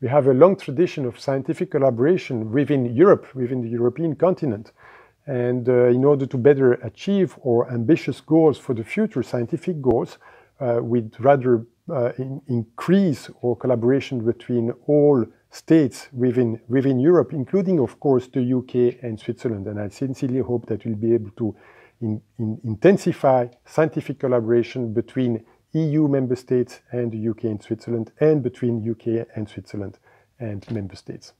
we have a long tradition of scientific collaboration within Europe, within the European continent. And uh, in order to better achieve our ambitious goals for the future, scientific goals, uh, we'd rather uh, in, increase our collaboration between all states within, within Europe, including, of course, the UK and Switzerland. And I sincerely hope that we'll be able to in, in intensify scientific collaboration between EU member states and the UK and Switzerland, and between UK and Switzerland and member states.